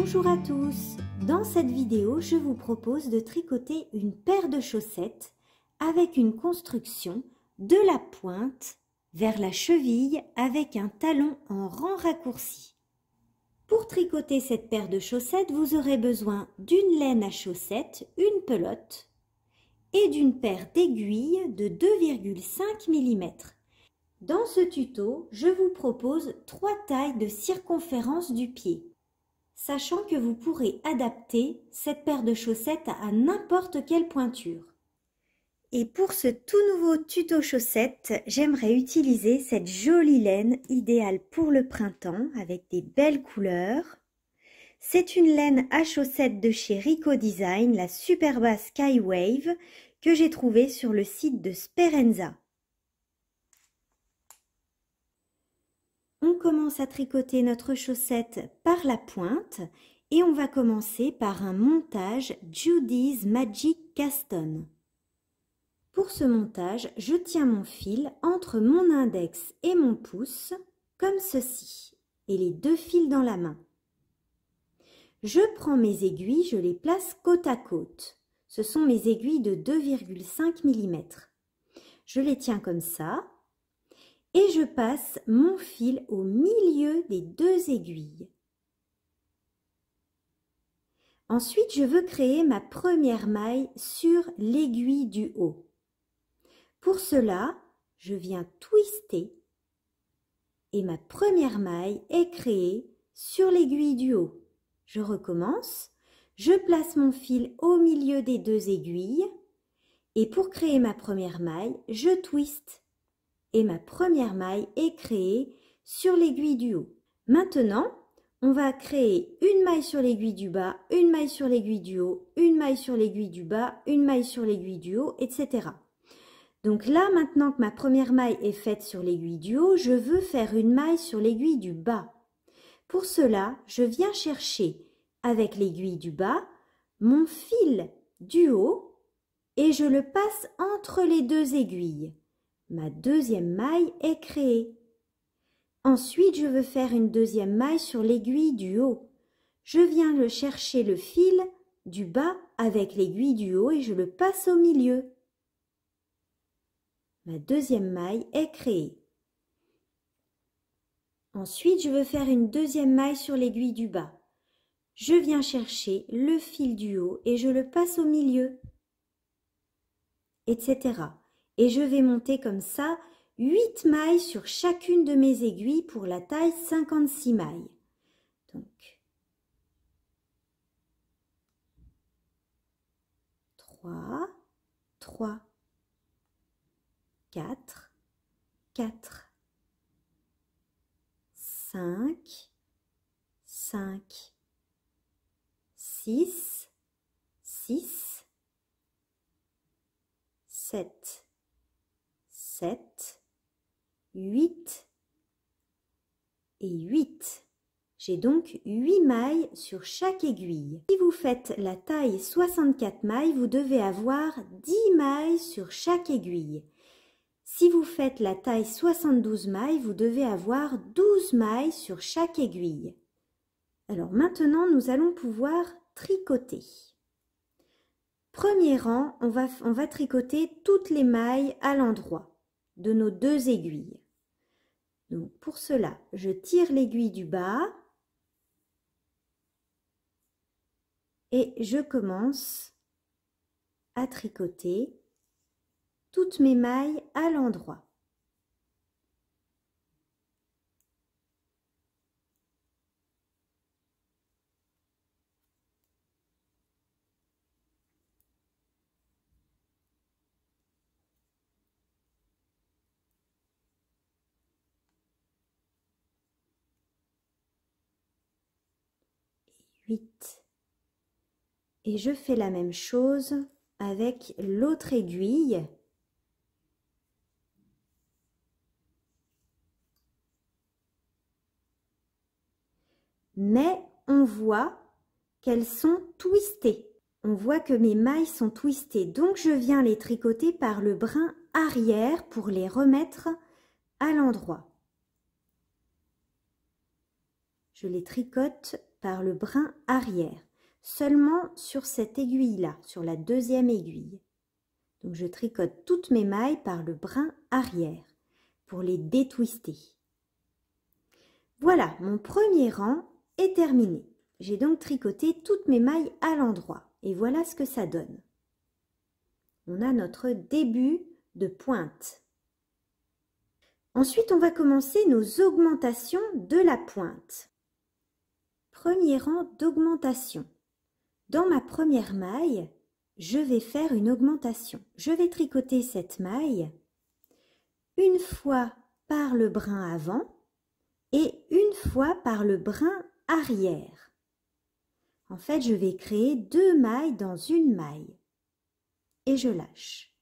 Bonjour à tous Dans cette vidéo, je vous propose de tricoter une paire de chaussettes avec une construction de la pointe vers la cheville avec un talon en rang raccourci. Pour tricoter cette paire de chaussettes, vous aurez besoin d'une laine à chaussettes, une pelote et d'une paire d'aiguilles de 2,5 mm. Dans ce tuto, je vous propose trois tailles de circonférence du pied, sachant que vous pourrez adapter cette paire de chaussettes à n'importe quelle pointure. Et pour ce tout nouveau tuto chaussettes, j'aimerais utiliser cette jolie laine idéale pour le printemps avec des belles couleurs. C'est une laine à chaussettes de chez Rico Design, la Superba Skywave, que j'ai trouvée sur le site de Sperenza. On commence à tricoter notre chaussette par la pointe et on va commencer par un montage Judy's Magic Caston. Pour ce montage, je tiens mon fil entre mon index et mon pouce, comme ceci, et les deux fils dans la main. Je prends mes aiguilles, je les place côte à côte. Ce sont mes aiguilles de 2,5 mm. Je les tiens comme ça, et je passe mon fil au milieu des deux aiguilles. Ensuite, je veux créer ma première maille sur l'aiguille du haut. Pour cela, je viens twister et ma première maille est créée sur l'aiguille du haut. Je recommence, je place mon fil au milieu des deux aiguilles et pour créer ma première maille, je twiste et ma première maille est créée sur l'aiguille du haut. Maintenant, on va créer une maille sur l'aiguille du bas, une maille sur l'aiguille du haut, une maille sur l'aiguille du bas, une maille sur l'aiguille du haut, etc. Donc là, maintenant que ma première maille est faite sur l'aiguille du haut, je veux faire une maille sur l'aiguille du bas. Pour cela, je viens chercher avec l'aiguille du bas mon fil du haut et je le passe entre les deux aiguilles ma deuxième maille est créée. Ensuite, je veux faire une deuxième maille sur l'aiguille du haut. Je viens le chercher le fil du bas avec l'aiguille du haut et je le passe au milieu. Ma deuxième maille est créée. Ensuite, je veux faire une deuxième maille sur l'aiguille du bas. Je viens chercher le fil du haut et je le passe au milieu, etc et je vais monter comme ça 8 mailles sur chacune de mes aiguilles pour la taille 56 mailles. Donc 3, 3, 4, 4, 5, 5, 6, 6, 7, 7, 8 et 8. J'ai donc 8 mailles sur chaque aiguille. Si vous faites la taille 64 mailles, vous devez avoir 10 mailles sur chaque aiguille. Si vous faites la taille 72 mailles, vous devez avoir 12 mailles sur chaque aiguille. Alors maintenant, nous allons pouvoir tricoter. Premier rang, on va, on va tricoter toutes les mailles à l'endroit de nos deux aiguilles. Pour cela, je tire l'aiguille du bas et je commence à tricoter toutes mes mailles à l'endroit. 8. Et je fais la même chose avec l'autre aiguille. Mais on voit qu'elles sont twistées. On voit que mes mailles sont twistées, donc je viens les tricoter par le brin arrière pour les remettre à l'endroit. Je les tricote par le brin arrière, seulement sur cette aiguille-là, sur la deuxième aiguille. Donc je tricote toutes mes mailles par le brin arrière pour les détwister. Voilà, mon premier rang est terminé. J'ai donc tricoté toutes mes mailles à l'endroit et voilà ce que ça donne. On a notre début de pointe. Ensuite, on va commencer nos augmentations de la pointe. Rang d'augmentation. Dans ma première maille, je vais faire une augmentation. Je vais tricoter cette maille une fois par le brin avant et une fois par le brin arrière. En fait, je vais créer deux mailles dans une maille et je lâche.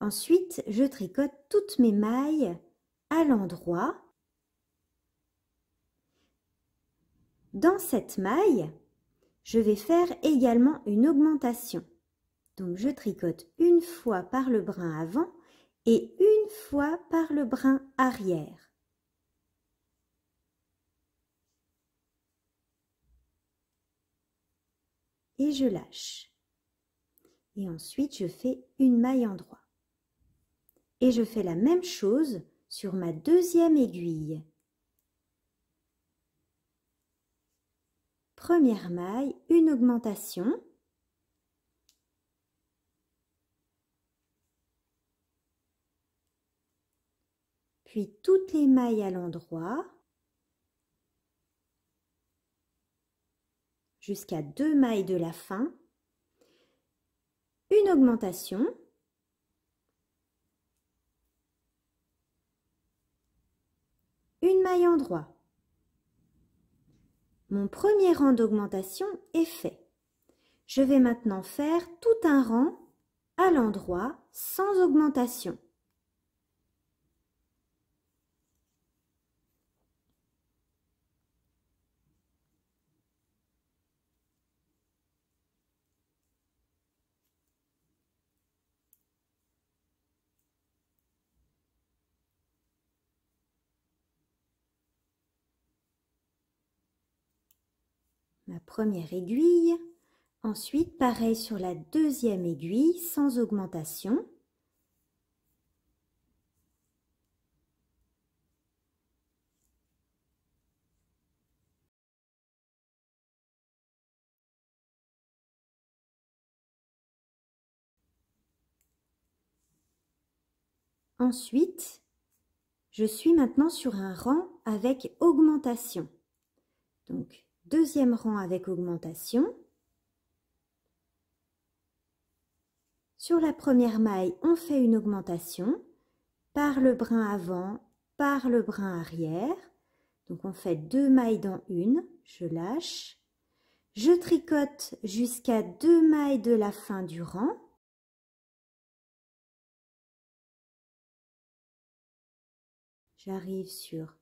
Ensuite, je tricote toutes mes mailles à l'endroit. Dans cette maille, je vais faire également une augmentation. Donc je tricote une fois par le brin avant et une fois par le brin arrière. Et je lâche. Et ensuite je fais une maille en droit. Et je fais la même chose sur ma deuxième aiguille. Première maille, une augmentation. Puis toutes les mailles à l'endroit. Jusqu'à deux mailles de la fin. Une augmentation. Une maille en droit. Mon premier rang d'augmentation est fait. Je vais maintenant faire tout un rang à l'endroit sans augmentation. Première aiguille. Ensuite, pareil sur la deuxième aiguille, sans augmentation. Ensuite, je suis maintenant sur un rang avec augmentation. Donc, deuxième rang avec augmentation. Sur la première maille, on fait une augmentation par le brin avant, par le brin arrière. Donc on fait deux mailles dans une, je lâche. Je tricote jusqu'à deux mailles de la fin du rang. J'arrive sur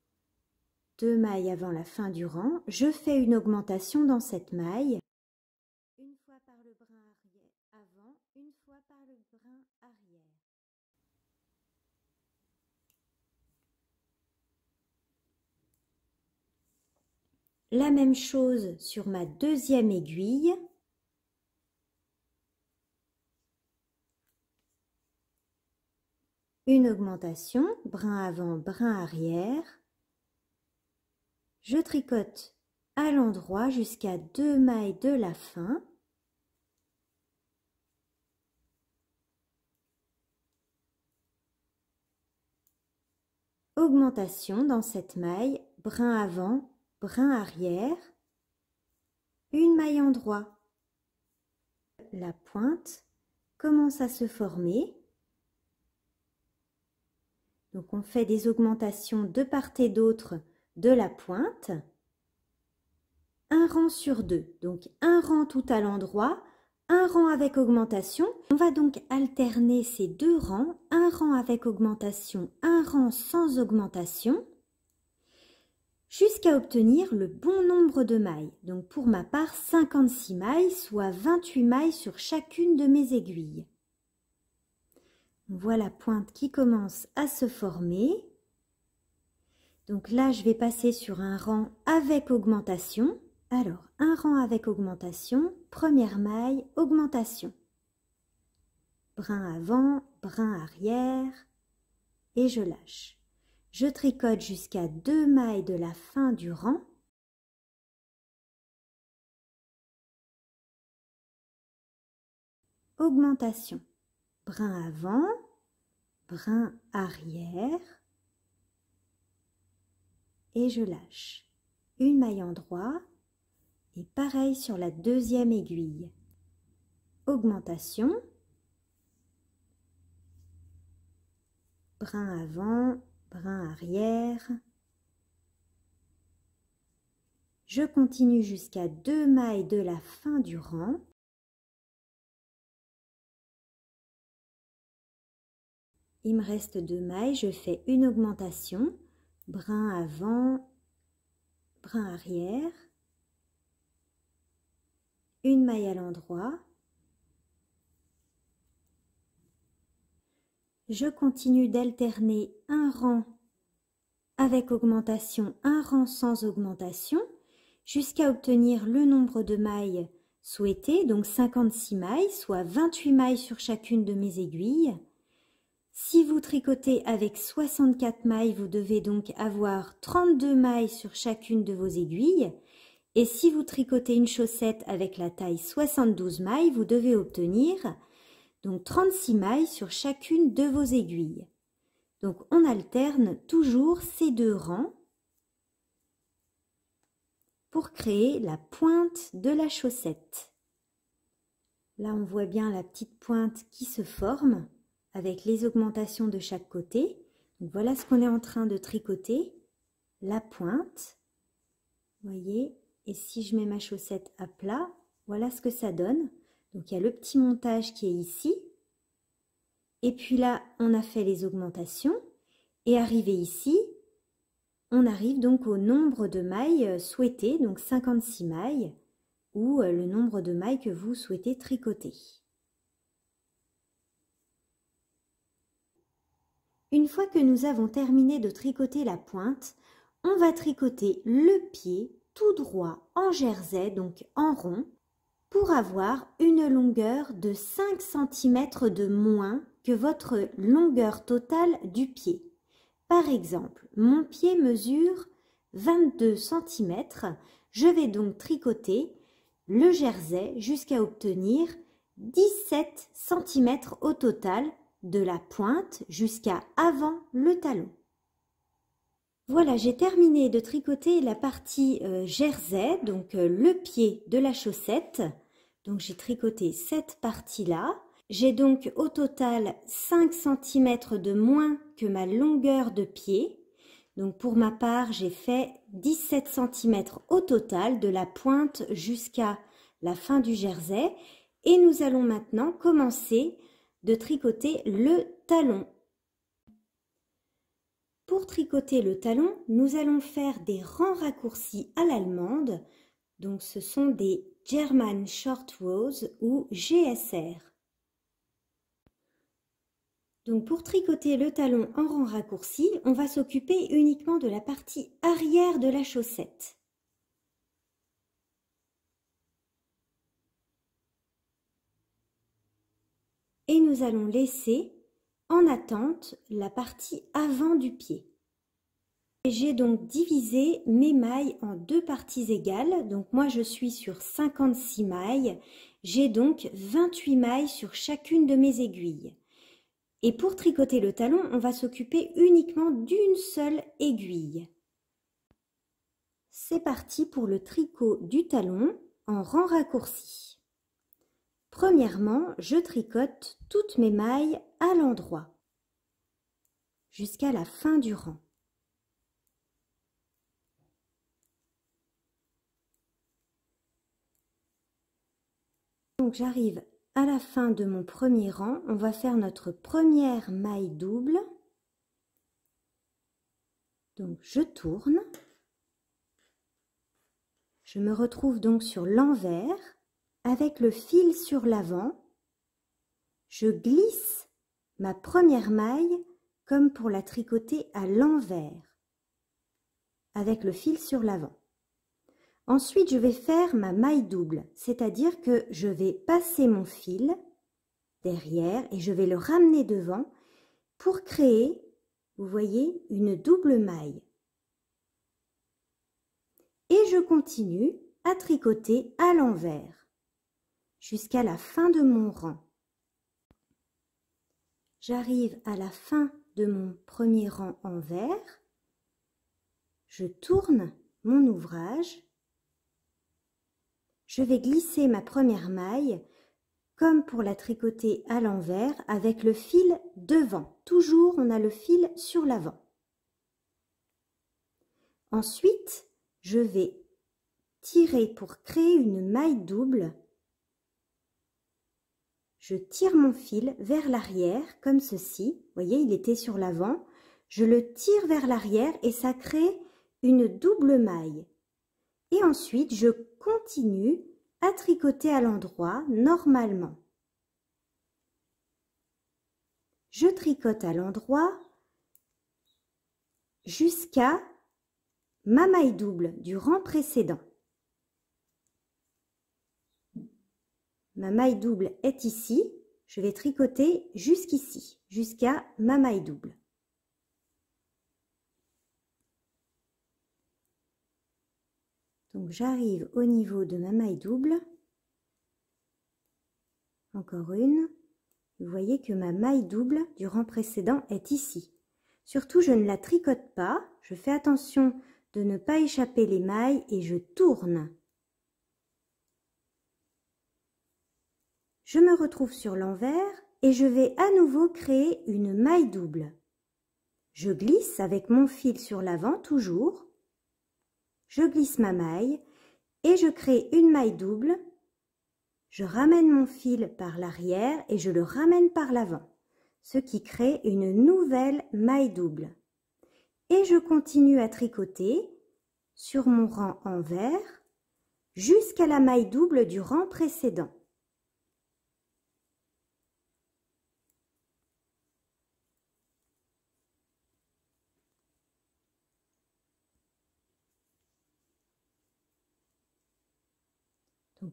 deux mailles avant la fin du rang, je fais une augmentation dans cette maille, une fois par le brin avant, une fois par le brin arrière. La même chose sur ma deuxième aiguille. Une augmentation, brin avant, brin arrière je tricote à l'endroit jusqu'à deux mailles de la fin. Augmentation dans cette maille, brin avant, brin arrière, une maille en droit. La pointe commence à se former. Donc on fait des augmentations de part et d'autre de la pointe, un rang sur deux, donc un rang tout à l'endroit, un rang avec augmentation. On va donc alterner ces deux rangs, un rang avec augmentation, un rang sans augmentation, jusqu'à obtenir le bon nombre de mailles. Donc pour ma part, 56 mailles, soit 28 mailles sur chacune de mes aiguilles. On voit la pointe qui commence à se former. Donc là, je vais passer sur un rang avec augmentation. Alors, un rang avec augmentation, première maille, augmentation. Brin avant, brin arrière, et je lâche. Je tricote jusqu'à deux mailles de la fin du rang. Augmentation. Brin avant, brin arrière, et je lâche. Une maille en droit, et pareil sur la deuxième aiguille. Augmentation. Brin avant, brin arrière. Je continue jusqu'à deux mailles de la fin du rang. Il me reste deux mailles, je fais une augmentation, brin avant, brin arrière, une maille à l'endroit. Je continue d'alterner un rang avec augmentation, un rang sans augmentation, jusqu'à obtenir le nombre de mailles souhaité, donc 56 mailles, soit 28 mailles sur chacune de mes aiguilles. Si vous tricotez avec 64 mailles, vous devez donc avoir 32 mailles sur chacune de vos aiguilles et si vous tricotez une chaussette avec la taille 72 mailles, vous devez obtenir donc 36 mailles sur chacune de vos aiguilles. Donc on alterne toujours ces deux rangs pour créer la pointe de la chaussette. Là on voit bien la petite pointe qui se forme avec les augmentations de chaque côté. Voilà ce qu'on est en train de tricoter, la pointe. Voyez, et si je mets ma chaussette à plat, voilà ce que ça donne. Donc il y a le petit montage qui est ici. Et puis là, on a fait les augmentations. Et arrivé ici, on arrive donc au nombre de mailles souhaitées, donc 56 mailles, ou euh, le nombre de mailles que vous souhaitez tricoter. Une fois que nous avons terminé de tricoter la pointe, on va tricoter le pied tout droit en jersey, donc en rond, pour avoir une longueur de 5 cm de moins que votre longueur totale du pied. Par exemple, mon pied mesure 22 cm, je vais donc tricoter le jersey jusqu'à obtenir 17 cm au total de la pointe jusqu'à avant le talon. Voilà, j'ai terminé de tricoter la partie euh, jersey, donc euh, le pied de la chaussette. Donc j'ai tricoté cette partie-là. J'ai donc au total 5 cm de moins que ma longueur de pied. Donc pour ma part, j'ai fait 17 cm au total de la pointe jusqu'à la fin du jersey. Et nous allons maintenant commencer de tricoter le talon. Pour tricoter le talon, nous allons faire des rangs raccourcis à l'allemande. Donc ce sont des German Short Rows ou GSR. Donc pour tricoter le talon en rang raccourci, on va s'occuper uniquement de la partie arrière de la chaussette. Et nous allons laisser en attente la partie avant du pied. J'ai donc divisé mes mailles en deux parties égales. Donc moi je suis sur 56 mailles. J'ai donc 28 mailles sur chacune de mes aiguilles. Et pour tricoter le talon, on va s'occuper uniquement d'une seule aiguille. C'est parti pour le tricot du talon en rang raccourci. Premièrement, je tricote toutes mes mailles à l'endroit jusqu'à la fin du rang. Donc j'arrive à la fin de mon premier rang, on va faire notre première maille double. Donc je tourne. Je me retrouve donc sur l'envers avec le fil sur l'avant, je glisse ma première maille comme pour la tricoter à l'envers, avec le fil sur l'avant. Ensuite, je vais faire ma maille double, c'est-à-dire que je vais passer mon fil derrière et je vais le ramener devant pour créer, vous voyez, une double maille. Et je continue à tricoter à l'envers jusqu'à la fin de mon rang. J'arrive à la fin de mon premier rang envers. Je tourne mon ouvrage. Je vais glisser ma première maille comme pour la tricoter à l'envers avec le fil devant. Toujours, on a le fil sur l'avant. Ensuite, je vais tirer pour créer une maille double. Je tire mon fil vers l'arrière comme ceci. Vous voyez, il était sur l'avant. Je le tire vers l'arrière et ça crée une double maille. Et ensuite, je continue à tricoter à l'endroit normalement. Je tricote à l'endroit jusqu'à ma maille double du rang précédent. Ma maille double est ici, je vais tricoter jusqu'ici, jusqu'à ma maille double. Donc j'arrive au niveau de ma maille double. Encore une. Vous voyez que ma maille double du rang précédent est ici. Surtout, je ne la tricote pas. Je fais attention de ne pas échapper les mailles et je tourne. Je me retrouve sur l'envers et je vais à nouveau créer une maille double. Je glisse avec mon fil sur l'avant toujours je glisse ma maille et je crée une maille double. Je ramène mon fil par l'arrière et je le ramène par l'avant, ce qui crée une nouvelle maille double. Et je continue à tricoter sur mon rang envers jusqu'à la maille double du rang précédent.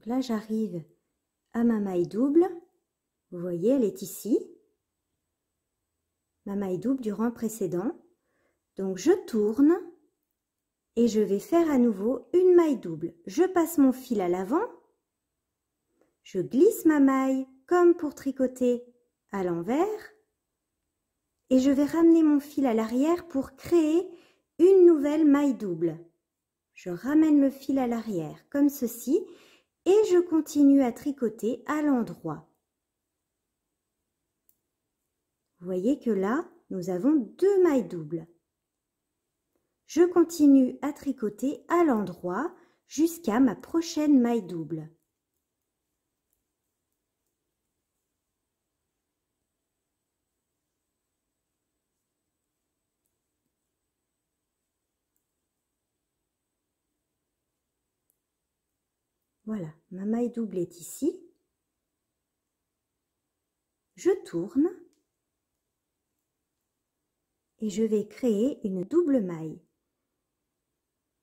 Là, j'arrive à ma maille double. Vous voyez, elle est ici. Ma maille double du rang précédent. Donc je tourne et je vais faire à nouveau une maille double. Je passe mon fil à l'avant. Je glisse ma maille comme pour tricoter à l'envers. Et je vais ramener mon fil à l'arrière pour créer une nouvelle maille double. Je ramène le fil à l'arrière comme ceci et je continue à tricoter à l'endroit. Vous voyez que là, nous avons deux mailles doubles. Je continue à tricoter à l'endroit jusqu'à ma prochaine maille double. Voilà, ma maille double est ici. Je tourne et je vais créer une double maille.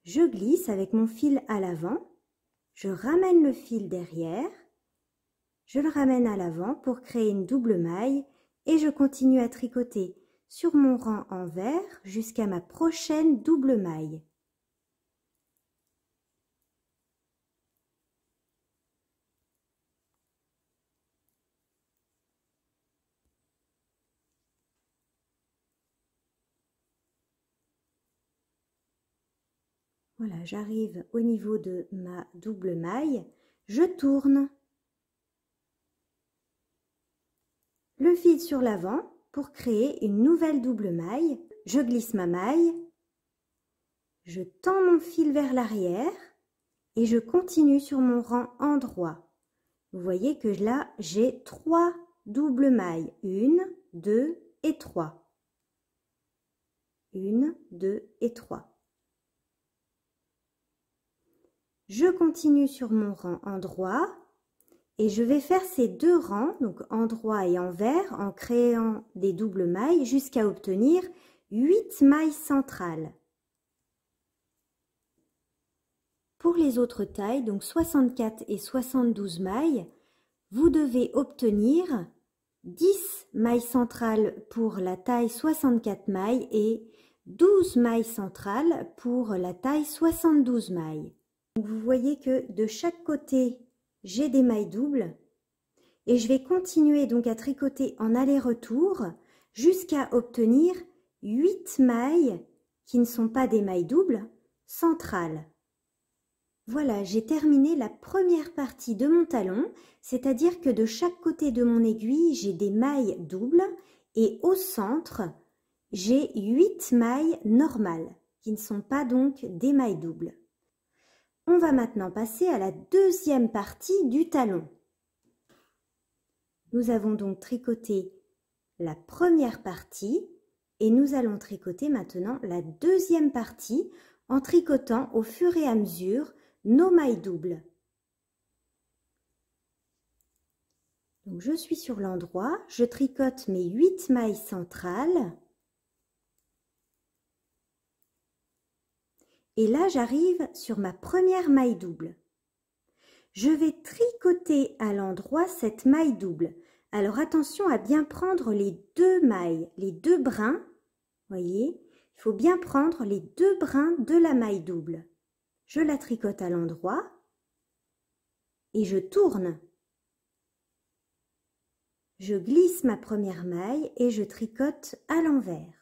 Je glisse avec mon fil à l'avant, je ramène le fil derrière, je le ramène à l'avant pour créer une double maille et je continue à tricoter sur mon rang envers jusqu'à ma prochaine double maille. J'arrive au niveau de ma double maille, je tourne le fil sur l'avant pour créer une nouvelle double maille. Je glisse ma maille, je tends mon fil vers l'arrière et je continue sur mon rang endroit. Vous voyez que là, j'ai trois doubles mailles. Une, deux et trois. Une, deux et trois. Je continue sur mon rang endroit et je vais faire ces deux rangs, donc endroit et envers, en créant des doubles mailles jusqu'à obtenir 8 mailles centrales. Pour les autres tailles, donc 64 et 72 mailles, vous devez obtenir 10 mailles centrales pour la taille 64 mailles et 12 mailles centrales pour la taille 72 mailles. Vous voyez que de chaque côté, j'ai des mailles doubles et je vais continuer donc à tricoter en aller-retour jusqu'à obtenir 8 mailles qui ne sont pas des mailles doubles centrales. Voilà, j'ai terminé la première partie de mon talon, c'est-à-dire que de chaque côté de mon aiguille, j'ai des mailles doubles et au centre, j'ai 8 mailles normales, qui ne sont pas donc des mailles doubles. On va maintenant passer à la deuxième partie du talon. Nous avons donc tricoté la première partie et nous allons tricoter maintenant la deuxième partie en tricotant au fur et à mesure nos mailles doubles. Je suis sur l'endroit, je tricote mes 8 mailles centrales. Et là, j'arrive sur ma première maille double. Je vais tricoter à l'endroit cette maille double. Alors attention à bien prendre les deux mailles, les deux brins. Voyez, il faut bien prendre les deux brins de la maille double je la tricote à l'endroit et je tourne. Je glisse ma première maille et je tricote à l'envers.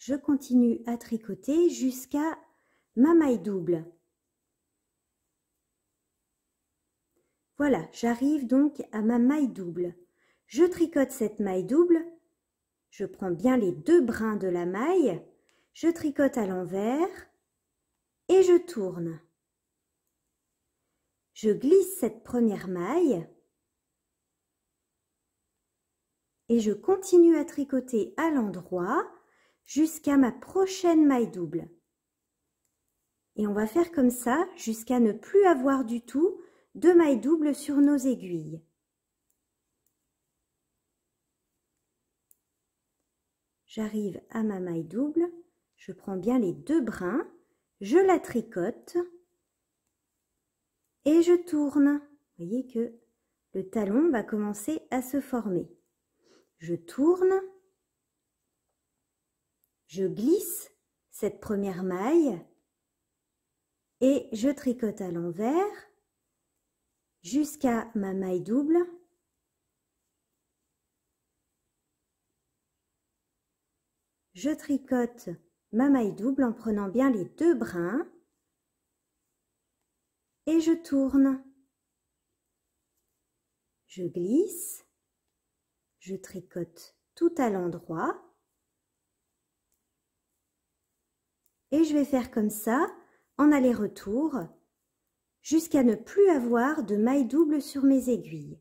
Je continue à tricoter jusqu'à ma maille double. Voilà, j'arrive donc à ma maille double. Je tricote cette maille double, je prends bien les deux brins de la maille, je tricote à l'envers et je tourne. Je glisse cette première maille et je continue à tricoter à l'endroit jusqu'à ma prochaine maille double. Et on va faire comme ça jusqu'à ne plus avoir du tout de maille double sur nos aiguilles. j'arrive à ma maille double, je prends bien les deux brins, je la tricote et je tourne. Vous voyez que le talon va commencer à se former. Je tourne, je glisse cette première maille et je tricote à l'envers jusqu'à ma maille double je tricote ma maille double en prenant bien les deux brins et je tourne. Je glisse, je tricote tout à l'endroit et je vais faire comme ça en aller-retour jusqu'à ne plus avoir de maille double sur mes aiguilles.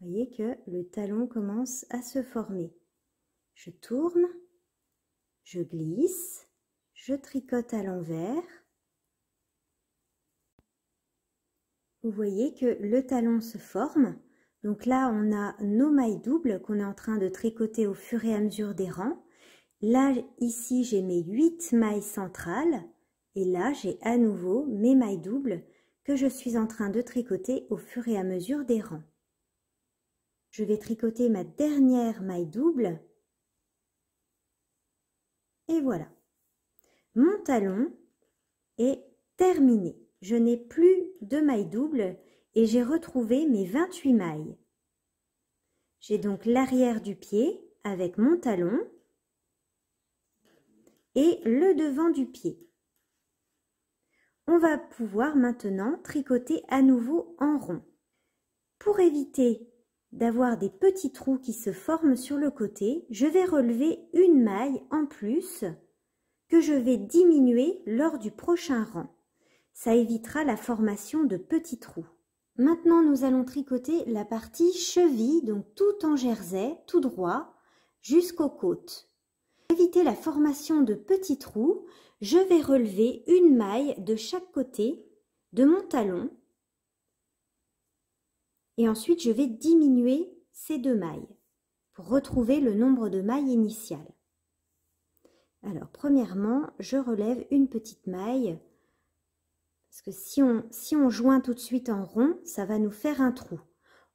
voyez que le talon commence à se former. Je tourne, je glisse, je tricote à l'envers. Vous voyez que le talon se forme. Donc là, on a nos mailles doubles qu'on est en train de tricoter au fur et à mesure des rangs. Là, ici, j'ai mes 8 mailles centrales. Et là, j'ai à nouveau mes mailles doubles que je suis en train de tricoter au fur et à mesure des rangs je vais tricoter ma dernière maille double et voilà mon talon est terminé je n'ai plus de maille double et j'ai retrouvé mes 28 mailles. J'ai donc l'arrière du pied avec mon talon et le devant du pied. On va pouvoir maintenant tricoter à nouveau en rond. Pour éviter d'avoir des petits trous qui se forment sur le côté, je vais relever une maille en plus que je vais diminuer lors du prochain rang. Ça évitera la formation de petits trous. Maintenant, nous allons tricoter la partie cheville, donc tout en jersey, tout droit, jusqu'aux côtes. éviter la formation de petits trous, je vais relever une maille de chaque côté de mon talon et ensuite je vais diminuer ces deux mailles pour retrouver le nombre de mailles initiales. Alors premièrement, je relève une petite maille parce que si on, si on joint tout de suite en rond, ça va nous faire un trou.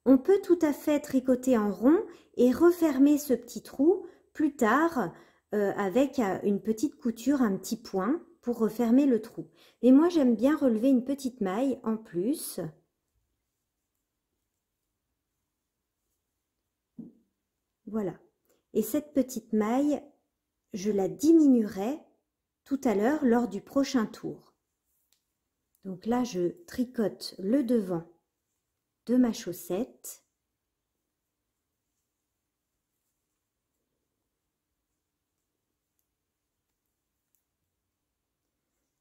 On peut tout à fait tricoter en rond et refermer ce petit trou plus tard euh, avec euh, une petite couture, un petit point pour refermer le trou. Et moi, j'aime bien relever une petite maille en plus. Voilà. Et cette petite maille, je la diminuerai tout à l'heure lors du prochain tour. Donc là, je tricote le devant de ma chaussette.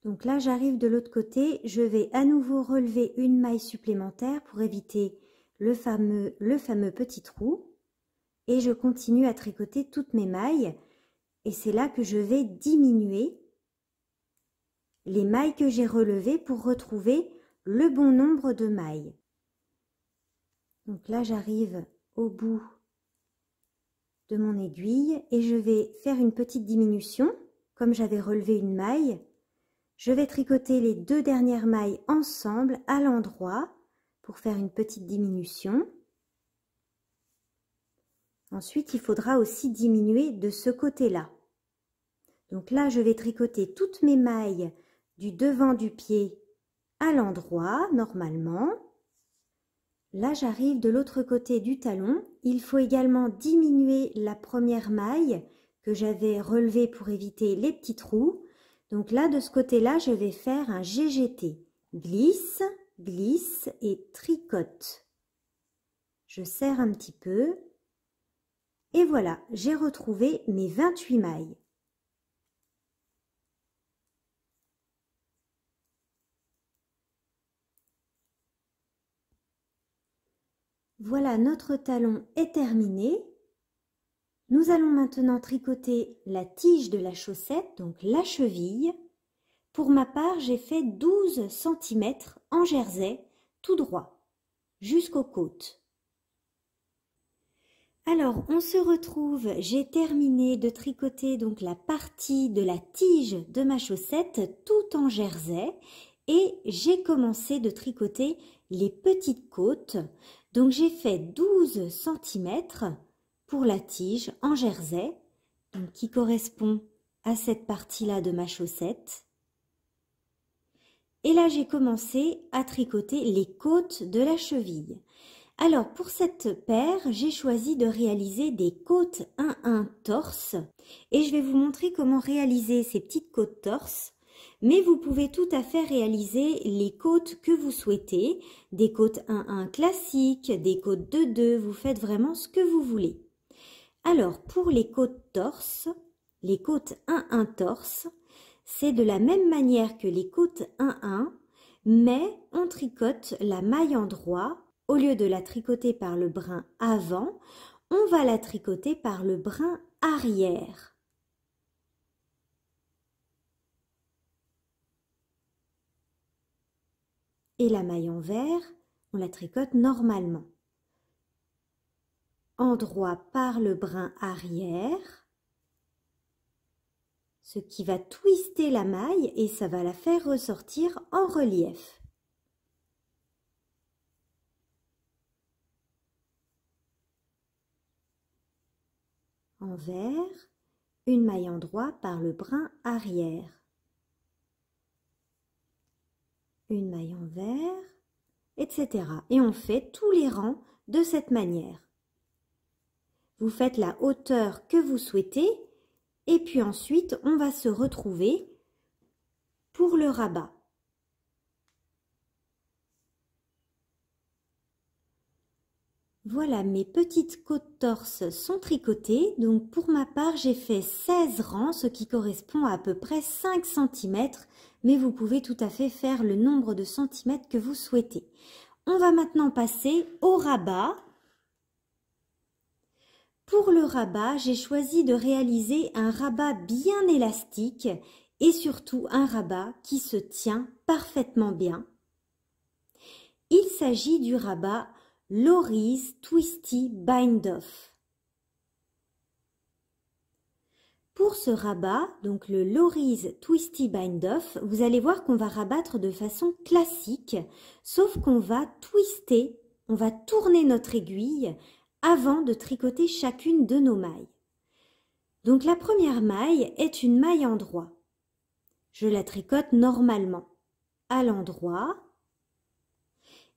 Donc là, j'arrive de l'autre côté, je vais à nouveau relever une maille supplémentaire pour éviter le fameux, le fameux petit trou. Et je continue à tricoter toutes mes mailles. Et c'est là que je vais diminuer les mailles que j'ai relevées pour retrouver le bon nombre de mailles. Donc là, j'arrive au bout de mon aiguille et je vais faire une petite diminution. Comme j'avais relevé une maille, je vais tricoter les deux dernières mailles ensemble à l'endroit pour faire une petite diminution. Ensuite, il faudra aussi diminuer de ce côté-là. Donc là, je vais tricoter toutes mes mailles du devant du pied à l'endroit, normalement. Là, j'arrive de l'autre côté du talon. Il faut également diminuer la première maille que j'avais relevée pour éviter les petits trous. Donc là, de ce côté-là, je vais faire un GGT. Glisse, glisse et tricote. Je serre un petit peu. Et voilà, j'ai retrouvé mes 28 mailles. Voilà, notre talon est terminé. Nous allons maintenant tricoter la tige de la chaussette, donc la cheville. Pour ma part, j'ai fait 12 cm en jersey, tout droit, jusqu'aux côtes. Alors, on se retrouve, j'ai terminé de tricoter donc la partie de la tige de ma chaussette tout en jersey et j'ai commencé de tricoter les petites côtes. Donc j'ai fait 12 cm pour la tige en jersey, qui correspond à cette partie-là de ma chaussette. Et là, j'ai commencé à tricoter les côtes de la cheville. Alors, pour cette paire, j'ai choisi de réaliser des côtes 1-1 torse. Et je vais vous montrer comment réaliser ces petites côtes torse. Mais vous pouvez tout à fait réaliser les côtes que vous souhaitez. Des côtes 1-1 classiques, des côtes 2-2, vous faites vraiment ce que vous voulez. Alors, pour les côtes torse, les côtes 1-1 torse, c'est de la même manière que les côtes 1-1, mais on tricote la maille en droit. Au lieu de la tricoter par le brin avant, on va la tricoter par le brin arrière. Et la maille en vert, on la tricote normalement endroit par le brin arrière, ce qui va twister la maille et ça va la faire ressortir en relief. Envers, une maille en droit par le brin arrière. Une maille envers, etc. Et on fait tous les rangs de cette manière. Vous faites la hauteur que vous souhaitez et puis ensuite on va se retrouver pour le rabat. Voilà, mes petites côtes torse sont tricotées. Donc pour ma part, j'ai fait 16 rangs, ce qui correspond à à peu près 5 cm. Mais vous pouvez tout à fait faire le nombre de centimètres que vous souhaitez. On va maintenant passer au rabat. Pour le rabat, j'ai choisi de réaliser un rabat bien élastique et surtout un rabat qui se tient parfaitement bien. Il s'agit du rabat Lori's Twisty Bind Off. Pour ce rabat, donc le Lori's Twisty Bind Off, vous allez voir qu'on va rabattre de façon classique, sauf qu'on va twister, on va tourner notre aiguille avant de tricoter chacune de nos mailles. Donc la première maille est une maille en droit. Je la tricote normalement à l'endroit.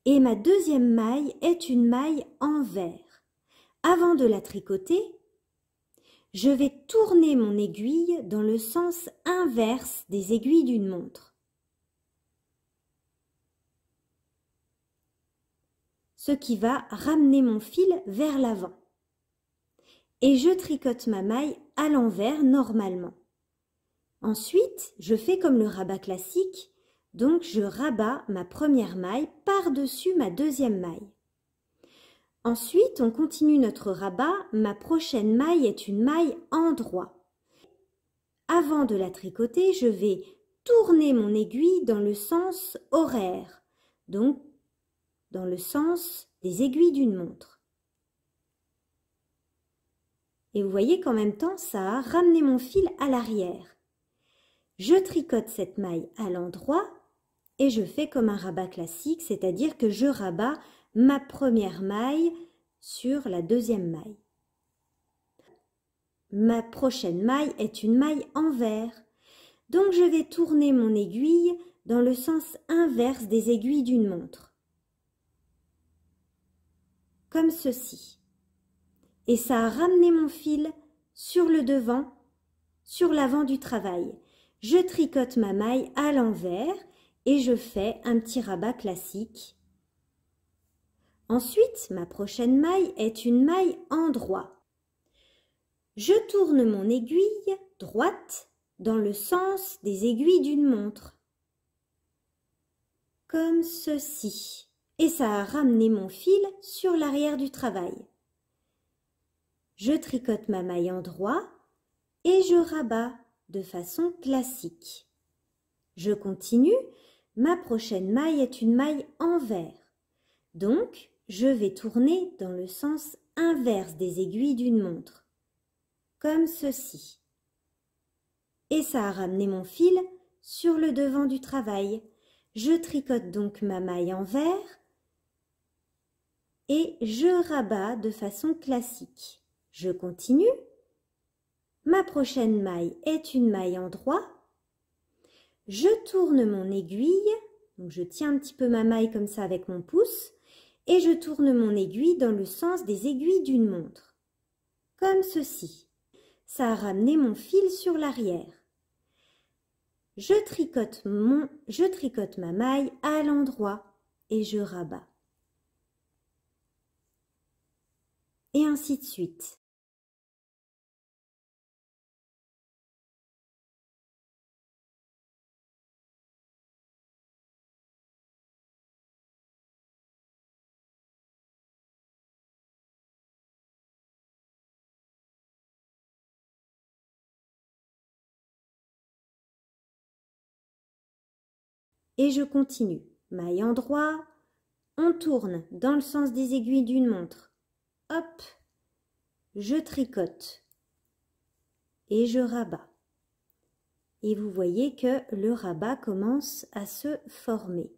Et ma deuxième maille est une maille en vert. Avant de la tricoter, je vais tourner mon aiguille dans le sens inverse des aiguilles d'une montre. ce qui va ramener mon fil vers l'avant. Et je tricote ma maille à l'envers normalement. Ensuite, je fais comme le rabat classique, donc je rabats ma première maille par-dessus ma deuxième maille. Ensuite, on continue notre rabat, ma prochaine maille est une maille en droit. Avant de la tricoter, je vais tourner mon aiguille dans le sens horaire, donc dans le sens des aiguilles d'une montre. Et vous voyez qu'en même temps, ça a ramené mon fil à l'arrière. Je tricote cette maille à l'endroit et je fais comme un rabat classique, c'est-à-dire que je rabats ma première maille sur la deuxième maille. Ma prochaine maille est une maille en vert. Donc je vais tourner mon aiguille dans le sens inverse des aiguilles d'une montre comme ceci. Et ça a ramené mon fil sur le devant, sur l'avant du travail. Je tricote ma maille à l'envers et je fais un petit rabat classique. Ensuite, ma prochaine maille est une maille en droit. Je tourne mon aiguille droite dans le sens des aiguilles d'une montre. Comme ceci et ça a ramené mon fil sur l'arrière du travail. Je tricote ma maille en droit et je rabats de façon classique. Je continue, ma prochaine maille est une maille en vert. Donc, je vais tourner dans le sens inverse des aiguilles d'une montre, comme ceci. Et ça a ramené mon fil sur le devant du travail. Je tricote donc ma maille en vert et je rabats de façon classique. Je continue. Ma prochaine maille est une maille en droit. Je tourne mon aiguille, donc je tiens un petit peu ma maille comme ça avec mon pouce, et je tourne mon aiguille dans le sens des aiguilles d'une montre, comme ceci. Ça a ramené mon fil sur l'arrière. Je tricote, mon, je tricote ma maille à l'endroit et je rabats. et ainsi de suite. Et je continue. Maille en droit, on tourne dans le sens des aiguilles d'une montre hop, je tricote et je rabats. Et vous voyez que le rabat commence à se former.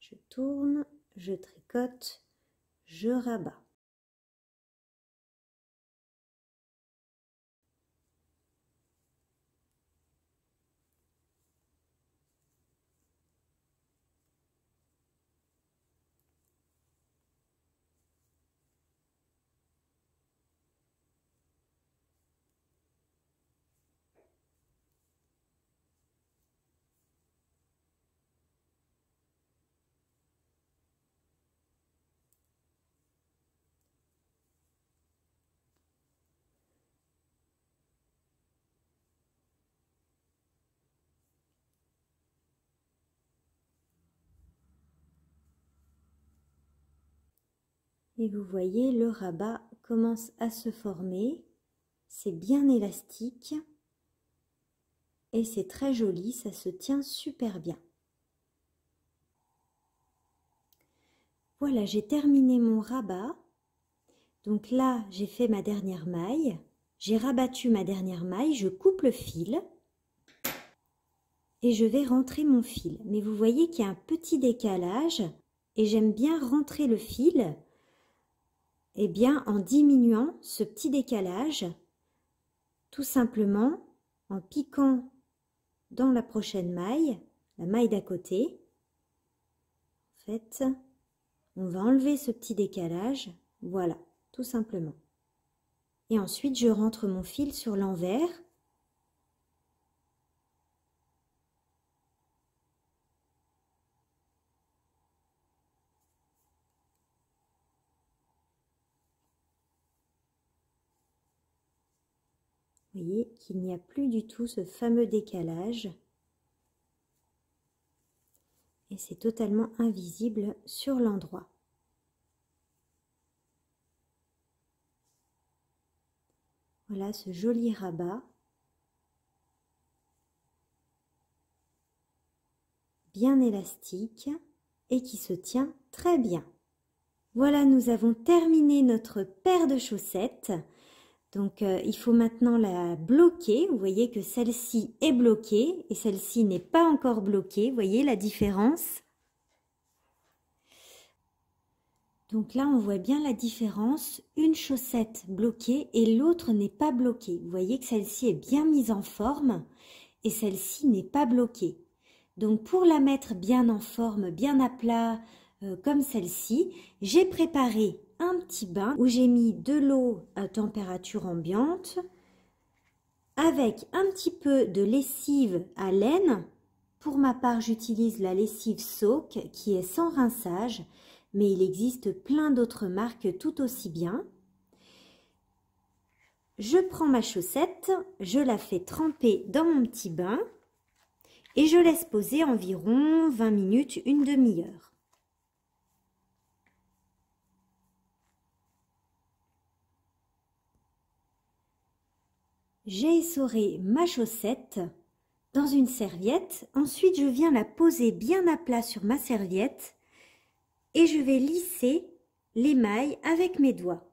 Je tourne, je tricote, je rabats. Et vous voyez, le rabat commence à se former. C'est bien élastique. Et c'est très joli, ça se tient super bien. Voilà, j'ai terminé mon rabat. Donc là, j'ai fait ma dernière maille. J'ai rabattu ma dernière maille, je coupe le fil et je vais rentrer mon fil. Mais vous voyez qu'il y a un petit décalage et j'aime bien rentrer le fil eh bien, en diminuant ce petit décalage, tout simplement en piquant dans la prochaine maille, la maille d'à côté. En fait, on va enlever ce petit décalage, voilà, tout simplement. Et ensuite, je rentre mon fil sur l'envers voyez qu'il n'y a plus du tout ce fameux décalage. Et c'est totalement invisible sur l'endroit. Voilà ce joli rabat. Bien élastique et qui se tient très bien. Voilà, nous avons terminé notre paire de chaussettes. Donc euh, il faut maintenant la bloquer. Vous voyez que celle-ci est bloquée et celle-ci n'est pas encore bloquée. Vous voyez la différence? Donc là, on voit bien la différence. Une chaussette bloquée et l'autre n'est pas bloquée. Vous voyez que celle-ci est bien mise en forme et celle-ci n'est pas bloquée. Donc pour la mettre bien en forme, bien à plat, euh, comme celle-ci, j'ai préparé un petit bain où j'ai mis de l'eau à température ambiante avec un petit peu de lessive à laine. Pour ma part, j'utilise la lessive Soak qui est sans rinçage, mais il existe plein d'autres marques tout aussi bien. Je prends ma chaussette, je la fais tremper dans mon petit bain et je laisse poser environ 20 minutes, une demi-heure. J'ai essoré ma chaussette dans une serviette. Ensuite, je viens la poser bien à plat sur ma serviette et je vais lisser les mailles avec mes doigts.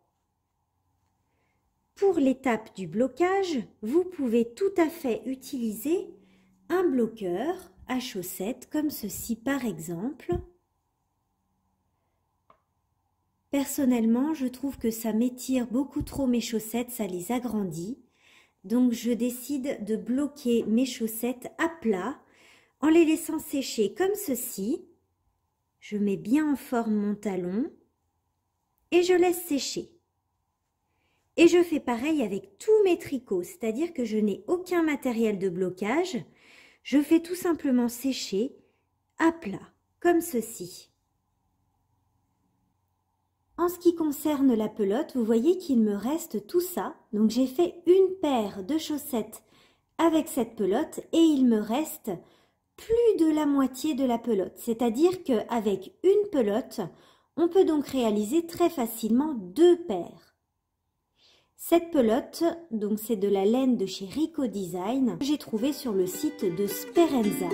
Pour l'étape du blocage, vous pouvez tout à fait utiliser un bloqueur à chaussettes comme ceci par exemple. Personnellement, je trouve que ça m'étire beaucoup trop mes chaussettes, ça les agrandit. Donc je décide de bloquer mes chaussettes à plat en les laissant sécher comme ceci. Je mets bien en forme mon talon et je laisse sécher. Et je fais pareil avec tous mes tricots, c'est-à-dire que je n'ai aucun matériel de blocage. Je fais tout simplement sécher à plat, comme ceci. En ce qui concerne la pelote, vous voyez qu'il me reste tout ça. Donc j'ai fait une paire de chaussettes avec cette pelote et il me reste plus de la moitié de la pelote. C'est-à-dire qu'avec une pelote, on peut donc réaliser très facilement deux paires. Cette pelote, donc c'est de la laine de chez Rico Design, j'ai trouvé sur le site de Sperenza.